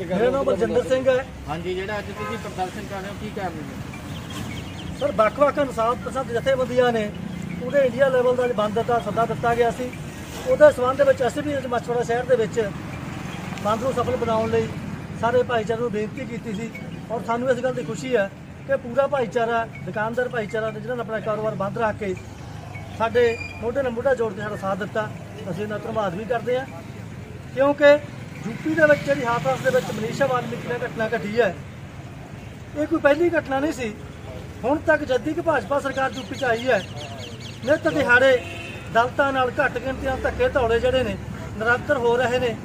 ਮੇਰਾ ਨਾਮ ਬਲਜਿੰਦਰ ਸਿੰਘ ਹੈ। ਹਾਂਜੀ ਜਿਹੜਾ ਅੱਜ ਤੁਸੀਂ ਪ੍ਰਦਰਸ਼ਨ ਕਰ ਰਹੇ ਹੋ ਕੀ ਕਾਰਨ ਹੈ? ਸਰ ਵੱਖ-ਵੱਖ ਇਨਸਾਫ ਪਸੰਦ ਜਥੇਬੰਦੀਆਂ ਨੇ ਪੂਰੇ ਇੰਡੀਆ ਲੈਵਲ ਦਾ ਬੰਦ ਦਾ ਸੱਦਾ ਦਿੱਤਾ ਗਿਆ ਸੀ। ਉਹਦੇ ਸਬੰਧ ਦੇ ਵਿੱਚ ਅਸੀਂ ਵੀ ਅੱਜ ਮਛਵਾੜਾ ਸ਼ਹਿਰ ਦੇ ਵਿੱਚ ਬੰਦ ਨੂੰ ਸਫਲ ਬਣਾਉਣ ਲਈ ਸਾਰੇ ਭਾਈਚਾਰੇ ਨੂੰ ਬੇਨਤੀ ਕੀਤੀ ਸੀ। ਔਰ ਸਾਨੂੰ ਇਸ ਗੱਲ ਦੀ ਖੁਸ਼ੀ ਹੈ ਕਿ ਪੂਰਾ ਭਾਈਚਾਰਾ ਦੁਕਾਨਦਾਰ ਭਾਈਚਾਰਾ ਨੇ ਜਿਹਨਾਂ ਨੇ ਆਪਣਾ ਕਾਰੋਬਾਰ ਬੰਦ ਰੱਖ ਕੇ ਸਾਡੇ ਮੋਢੇ ਨਾਲ ਮੋਢਾ ਜੋੜ ਕੇ ਸਾਡਾ ਸਾਥ ਦਿੱਤਾ। ਅਸੀਂ ਇਹਨਾਂ ਦਾ ਧੰਨਵਾਦ ਵੀ ਕਰਦੇ ਹਾਂ। ਕਿਉਂਕਿ ਯੂਪੀ ਦੇ ਵਿੱਚ ਜਿਹੜੀ ਹਾਥਰਸ ਦੇ ਵਿੱਚ ਮਨੀਸ਼ਾ ਵਾਲਮੀਕੀ ਨਾਲ ਘਟਨਾ ਘਟੀ ਹੈ। ਇਹ ਕੋਈ ਪਹਿਲੀ ਘਟਨਾ ਨਹੀਂ ਸੀ। ਹੁਣ ਤੱਕ ਜੱਦੀ ਕਿ ਭਾਜਪਾ ਸਰਕਾਰ ਯੂਪੀ ਚ ਆਈ ਹੈ। ਨਿਤ ਦਿਹਾੜੇ ਦਲਤਾਂ ਨਾਲ ਘੱਟ ਗਿਣਤੀਆਂ ਧੱਕੇ ਧੌਲੇ ਜਿਹੜੇ ਨੇ, ਨਿਰੰਤਰ ਹੋ ਰਹੇ ਨੇ।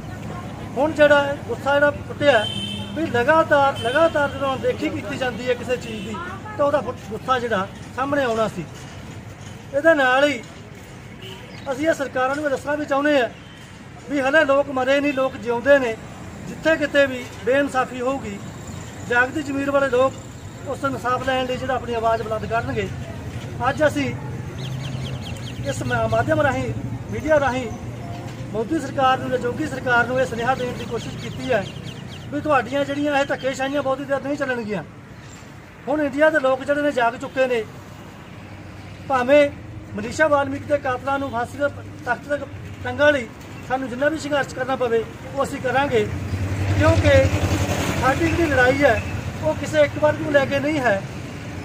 ਹੁਣ ਜਿਹੜਾ ਗੁੱਸਾ ਜਿਹੜਾ ਫੁੱਟਿਆ ਵੀ ਲਗਾਤਾਰ ਲਗਾਤਾਰ ਜਦੋਂ ਦੇਖੀ ਕੀਤੀ ਜਾਂਦੀ ਹੈ ਕਿਸੇ ਚੀਜ਼ ਦੀ, ਤਾਂ ਉਹਦਾ ਫੁੱਟ- ਗੁੱਸਾ ਜਿਹੜਾ ਸਾਹਮਣੇ ਆਉਣਾ ਸੀ। ਇਹਦੇ ਨਾਲ ਹੀ ਅਸੀਂ ਇਹ ਸਰਕਾਰਾਂ ਨੂੰ ਇਹ ਦੱਸਣਾ ਵੀ ਚਾਹੁੰਦੇ ਆ ਵੀ ਹਲੇ ਲੋਕ ਮਰੇ ਨਹੀਂ, ਲੋਕ ਜਿਉਂਦੇ ਨੇ। ਜਿੱਥੇ ਕਿਤੇ ਵੀ ਬੇਇਨਸਾਫੀ ਹੋਊਗੀ, ਜਾਗਦੀ ਜ਼ਮੀਰ ਵਾਲੇ ਲੋਕ ਉਸ ਇਨਸਾਫ ਲੈਣ ਲਈ ਜਿਹੜਾ ਆਪਣੀ ਆਵਾਜ਼ ਬੁਲੰਦ ਕਰਨਗੇ। ਅੱਜ ਅਸੀਂ ਇਸ ਮਾਧਿਅਮ ਰਾਹੀਂ, ਮੀਡੀਆ ਰਾਹੀਂ ਮੋਦੀ ਸਰਕਾਰ ਨੂੰ ਜਾਂ ਜੋਗੀ ਸਰਕਾਰ ਨੂੰ ਇਹ ਸੁਨੇਹਾ ਦੇਣ ਦੀ ਕੋਸ਼ਿਸ਼ ਕੀਤੀ ਹੈ ਵੀ ਤੁਹਾਡੀਆਂ ਜਿਹੜੀਆਂ ਇਹ ਧੱਕੇਸ਼ਾਹੀਆਂ ਬਹੁਤੀ ਦੇਰ ਨਹੀਂ ਚੱਲਣਗੀਆਂ। ਹੁਣ ਇੰਡੀਆ ਦੇ ਲੋਕ ਜਿਹੜੇ ਨੇ ਜਾਗ ਚੁੱਕੇ ਨੇ। ਭਾਵੇਂ ਮਨੀਸ਼ਾ ਵਾਲਮੀਕ ਦੇ ਕਾਤਲਾਂ ਨੂੰ ਫਾਂਸੀ ਦੇ ਤਖਤ ਤੱਕ ਟੰਗਣ ਲਈ ਸਾਨੂੰ ਜਿੰਨਾ ਵੀ ਸੰਘਰਸ਼ ਕਰਨਾ ਪਵੇ, ਉਹ ਅਸੀਂ ਕਰਾਂਗੇ। ਕਿਉਂਕਿ ਸਾਡੀ ਜਿਹੜੀ ਲੜਾਈ ਹੈ, ਉਹ ਕਿਸੇ ਇੱਕ ਵਰਗ ਨੂੰ ਲੈ ਕੇ ਨਹੀਂ ਹੈ।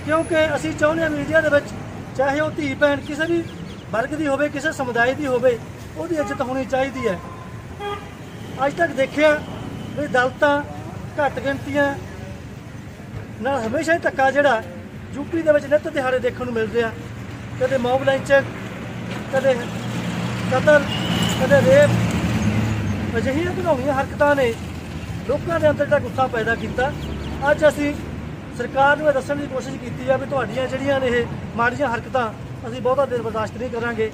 ਕਿਉਂਕਿ ਅਸੀਂ ਚਾਹੁੰਦੇ ਹਾਂ ਮੀਡੀਆ ਦੇ ਵਿੱਚ, ਚਾਹੇ ਉਹ ਧੀ ਭੈਣ ਕਿਸੇ ਵੀ ਵਰਗ ਦੀ ਹੋਵੇ, ਕਿਸੇ ਸਮੁਦਾਇ ਦੀ ਹੋਵੇ, ਉਹਦੀ ਇੱਜ਼ਤ ਹੋਣੀ ਚਾਹੀਦੀ ਹੈ। ਅੱਜ ਤੱਕ ਦੇਖਿਆ ਵੀ ਦਲਤਾਂ ਘੱਟ ਗਿਣਤੀਆਂ, ਨਾਲ ਹਮੇਸ਼ਾ ਹੀ ਧੱਕਾ ਜਿਹੜਾ ਯੂਪੀ ਦੇ ਵਿੱਚ ਨਿੱਤ ਦਿਹਾੜੇ ਦੇਖਣ ਨੂੰ ਮਿਲ ਰਿਹਾ ਕਦੇ ਮੌਬ ਲਾਂਚਰ ਕਦੇ ਕਤਲ ਕਦੇ ਰੇਪ, ਅਜਿਹੀਆਂ ਘਿਨਾਉਣੀਆਂ ਹਰਕਤਾਂ ਨੇ ਲੋਕਾਂ ਦੇ ਅੰਦਰ ਜਿਹੜਾ ਗੁੱਸਾ ਪੈਦਾ ਕੀਤਾ। ਅੱਜ ਅਸੀਂ ਸਰਕਾਰ ਨੂੰ ਇਹ ਦੱਸਣ ਦੀ ਕੋਸ਼ਿਸ਼ ਕੀਤੀ ਆ ਵੀ ਤੁਹਾਡੀਆਂ ਜਿਹੜੀਆਂ ਨੇ ਇਹ ਮਾੜੀਆਂ ਹਰਕਤਾਂ ਅਸੀਂ ਬਹੁਤਾ ਦੇਰ ਬਰਦਾਸ਼ਤ ਨਹੀਂ ਕਰਾਂਗੇ।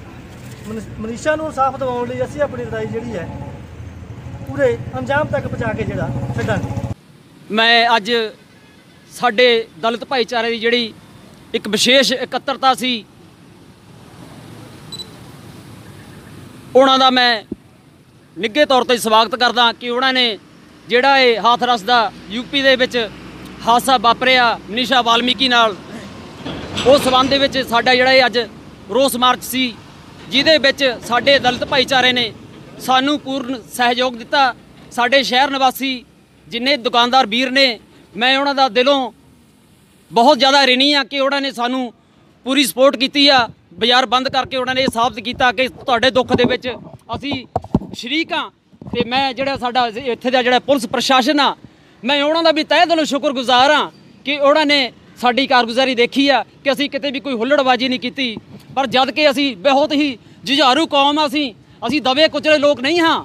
ਮਨੀ- ਮਨੀਸ਼ਾ ਨੂੰ ਇਨਸਾਫ ਦਿਵਾਉਣ ਲਈ ਅਸੀਂ ਆਪਣੀ ਲੜਾਈ ਜਿਹੜੀ ਹੈ, ਪੂਰੇ ਅੰਜਾਮ ਤੱਕ ਪਹੁੰਚਾ ਕੇ ਜਿਹੜਾ ਛੱਡਾਂਗੇ। ਮੈਂ ਅੱਜ ਸਾਡੇ ਦਲਿਤ ਭਾਈਚਾਰੇ ਦੀ ਜਿਹੜੀ ਇੱਕ ਵਿਸ਼ੇਸ਼ ਇਕੱਤਰਤਾ ਸੀ ਉਹਨਾਂ ਦਾ ਮੈਂ ਨਿੱਘੇ ਤੌਰ ਤੇ ਸਵਾਗਤ ਕਰਦਾ ਕਿ ਉਹਨਾਂ ਨੇ ਜਿਹੜਾ ਇਹ ਹਾਥਰਸ ਦਾ ਯੂਪੀ ਦੇ ਵਿੱਚ ਹਾਦਸਾ ਵਾਪਰਿਆ ਮਨੀਸ਼ਾ ਵਾਲਮੀਕੀ ਨਾਲ, ਉਸ ਸੰਬੰਧ ਦੇ ਵਿੱਚ ਸਾਡਾ ਜਿਹੜਾ ਇਹ ਅੱਜ ਰੋਸ ਮਾਰਚ ਸੀ, ਜਿਹਦੇ ਵਿੱਚ ਸਾਡੇ ਦਲਿਤ ਭਾਈਚਾਰੇ ਨੇ ਸਾਨੂੰ ਪੂਰਨ ਸਹਿਯੋਗ ਦਿੱਤਾ। ਸਾਡੇ ਸ਼ਹਿਰ ਨਿਵਾਸੀ ਜਿੰਨੇ ਦੁਕਾਨਦਾਰ ਵੀਰ ਨੇ, ਮੈਂ ਉਹਨਾਂ ਦਾ ਦਿਲੋਂ ਬਹੁਤ ਜ਼ਿਆਦਾ ਰਿਣੀ ਆ ਕਿ ਉਹਨਾਂ ਨੇ ਸਾਨੂੰ ਪੂਰੀ ਸਪੋਰਟ ਕੀਤੀ ਆ। ਬਾਜ਼ਾਰ ਬੰਦ ਕਰਕੇ ਉਹਨਾਂ ਨੇ ਇਹ ਸਾਬਤ ਕੀਤਾ ਕਿ ਤੁਹਾਡੇ ਦੁੱਖ ਦੇ ਵਿੱਚ ਅਸੀਂ ਸ਼ਰੀਕ ਹਾਂ ਤੇ ਮੈਂ ਜਿਹੜਾ ਸਾਡਾ ਇੱਥੇ ਦਾ ਜਿਹੜਾ ਪੁਲਿਸ ਪ੍ਰਸ਼ਾਸਨ ਆ, ਮੈਂ ਉਹਨਾਂ ਦਾ ਵੀ ਤਹਿ ਦਿਲੋਂ ਸ਼ੁਕਰਗੁਜ਼ਾਰ ਹਾਂ ਕਿ ਉਹਨਾਂ ਨੇ ਸਾਡੀ ਕਾਰਗੁਜ਼ਾਰੀ ਦੇਖੀ ਆ ਕਿ ਅਸੀਂ ਕਿਤੇ ਵੀ ਕੋਈ ਹੁੱਲੜਬਾਜੀ ਨਹੀਂ ਕੀਤੀ। ਪਰ ਜਦ ਕਿ ਅਸੀਂ ਬਹੁਤ ਹੀ ਜੁਝਾਰੂ ਕੌਮ ਆ ਅਸੀਂ ਅਸੀਂ ਦਵੇ ਕੁਚਲੇ ਲੋਕ ਨਹੀਂ ਹਾਂ।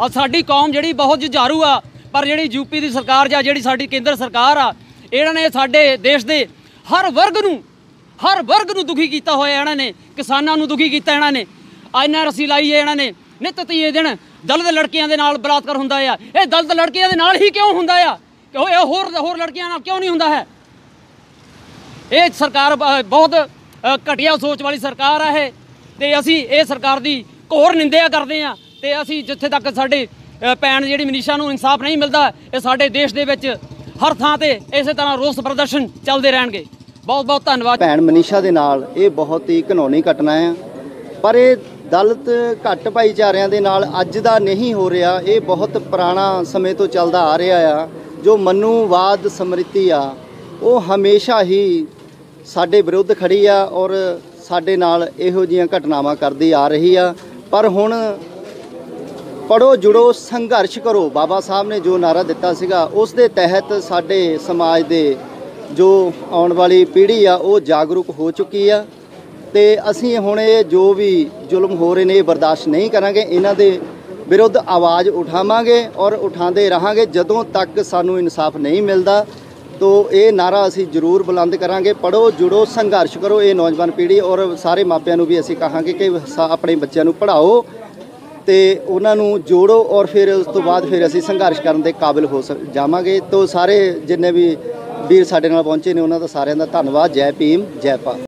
ਆ ਸਾਡੀ ਕੌਮ ਜਿਹੜੀ ਬਹੁਤ ਜੁਝਾਰੂ ਆ, ਪਰ ਜਿਹੜੀ ਯੂਪੀ ਦੀ ਸਰਕਾਰ ਜਾਂ ਜਿਹੜੀ ਸਾਡੀ ਕੇਂਦਰ ਸਰਕਾਰ ਆ, ਇਹਨਾਂ ਨੇ ਸਾਡੇ ਦੇਸ਼ ਦੇ ਹਰ ਵਰਗ ਨੂੰ ਹਰ ਵਰਗ ਨੂੰ ਦੁਖੀ ਕੀਤਾ ਹੋਇਆ ਇਹਨਾਂ ਨੇ ਕਿਸਾਨਾਂ ਨੂੰ ਦੁਖੀ ਕੀਤਾ ਇਹਨਾਂ ਨੇ ਐਨਆਰਸੀ ਲਾਈ ਹੈ ਇਹਨਾਂ ਨੇ ਨਿਤ ਤੀਏ ਦਿਨ ਦਲਿਤ ਲੜਕੀਆਂ ਦੇ ਨਾਲ ਬਲਾਤਕਾਰ ਹੁੰਦਾ ਆ। ਇਹ ਦਲਿਤ ਲੜਕੀਆਂ ਦੇ ਨਾਲ ਹੀ ਕਿਉਂ ਹੁੰਦਾ ਆ? ਕਿਉਂ ਇਹ ਹੋਰ ਹੋਰ ਲੜਕੀਆਂ ਨਾਲ ਕਿਉਂ ਨਹੀਂ ਹੁੰਦਾ ਹੈ? ਇਹ ਸਰਕਾਰ ਬਹੁਤ ਘਟੀਆ ਸੋਚ ਵਾਲੀ ਸਰਕਾਰ ਆ ਇਹ ਤੇ ਅਸੀਂ ਇਹ ਸਰਕਾਰ ਦੀ ਘੋਰ ਨਿੰਦਿਆ ਕਰਦੇ ਆ ਤੇ ਅਸੀਂ ਜਿੱਥੇ ਤੱਕ ਸਾਡੇ ਅ, ਭੈਣ ਜਿਹੜੀ ਮਨੀਸ਼ਾ ਨੂੰ ਇਨਸਾਫ ਨਹੀਂ ਮਿਲਦਾ ਇਹ ਸਾਡੇ ਦੇਸ਼ ਦੇ ਵਿੱਚ ਹਰ ਥਾਂ ਤੇ ਇਸੇ ਤਰ੍ਹਾਂ ਰੋਸ ਪ੍ਰਦਰਸ਼ਨ ਚੱਲਦੇ ਰਹਿਣਗੇ। ਬਹੁਤ ਬਹੁਤ ਧੰਨਵਾਦ ਭੈਣ ਮਨੀਸ਼ਾ ਦੇ ਨਾਲ ਇਹ ਬਹੁਤ ਹੀ ਘਨੌਣੀ ਘਟਨਾ ਹੈ ਪਰ ਇਹ ਦਲਿਤ ਘੱਟ ਭਾਈਚਾਰਿਆਂ ਦੇ ਨਾਲ ਅੱਜ ਦਾ ਨਹੀਂ ਹੋ ਰਿਹਾ, ਇਹ ਬਹੁਤ ਪੁਰਾਣਾ ਸਮੇਂ ਤੋਂ ਚੱਲਦਾ ਆ ਰਿਹਾ ਆ। ਜੋ ਮਨੂਵਾਦ ਸਮ੍ਰਿਤੀ ਆ, ਉਹ ਹਮੇਸ਼ਾ ਹੀ ਸਾਡੇ ਵਿਰੁੱਧ ਖੜੀ ਆ ਔਰ ਸਾਡੇ ਨਾਲ ਇਹੋ ਜੀਆਂ ਘਟਨਾਵਾਂ ਕਰਦੀ ਆ ਰਹੀ ਆ। ਪਰ ਹੁਣ ਪੜੋ ਜੁੜੋ, ਸੰਘਰਸ਼ ਕਰੋ। ਬਾਬਾ ਸਾਹਿਬ ਨੇ ਜੋ ਨਾਰਾ ਦਿੱਤਾ ਸੀਗਾ, ਉਸ ਦੇ ਤਹਿਤ ਸਾਡੇ ਸਮਾਜ ਦੇ ਜੋ ਆਉਣ ਵਾਲੀ ਪੀੜ੍ਹੀ ਆ, ਉਹ ਜਾਗਰੂਕ ਹੋ ਚੁੱਕੀ ਆ। ਤੇ ਅਸੀਂ ਹੁਣ ਇਹ ਜੋ ਵੀ ਜ਼ੁਲਮ ਹੋ ਰਹੇ ਨੇ, ਇਹ ਬਰਦਾਸ਼ਤ ਨਹੀਂ ਕਰਾਂਗੇ। ਇਹਨਾਂ ਦੇ ਵਿਰੁੱਧ ਆਵਾਜ਼ ਉਠਾਵਾਂਗੇ ਔਰ ਉਠਾਉਂਦੇ ਰਹਾਂਗੇ। ਜਦੋਂ ਤੱਕ ਸਾਨੂੰ ਇਨਸਾਫ ਨਹੀਂ ਮਿਲਦਾ, ਤੋ ਇਹ ਨਾਰਾ ਅਸੀਂ ਜ਼ਰੂਰ ਬੁਲੰਦ ਕਰਾਂਗੇ। ਪੜੋ ਜੁੜੋ, ਸੰਘਰਸ਼ ਕਰੋ ਇਹ ਨੌਜਵਾਨ ਪੀੜ੍ਹੀ ਔਰ ਸਾਰੇ ਮਾਪਿਆਂ ਨੂੰ ਵੀ ਅਸੀਂ ਕਹਾਂਗੇ ਕਿ ਸਾ- ਆਪਣੇ ਬੱਚਿਆਂ ਨੂੰ ਪੜ੍ਹਾਓ ਤੇ ਉਹਨਾਂ ਨੂੰ ਜੋੜੋ ਔਰ ਫਿਰ ਉਸ ਤੋਂ ਬਾਅਦ ਫਿਰ ਅਸੀਂ ਸੰਘਰਸ਼ ਕਰਨ ਦੇ ਕਾਬਿਲ ਹੋ ਸਕ- ਜਾਵਾਂਗੇ। ਤੋ ਸਾਰੇ ਜਿੰਨੇ ਵੀ ਵੀਰ ਸਾਡੇ ਨਾਲ ਪਹੁੰਚੇ ਨੇ ਉਹਨਾਂ ਦਾ ਸਾਰਿਆਂ ਦਾ ਧੰਨਵਾਦ ਜੈ ਭੀਮ ਜੈ ਭਾਰਤ।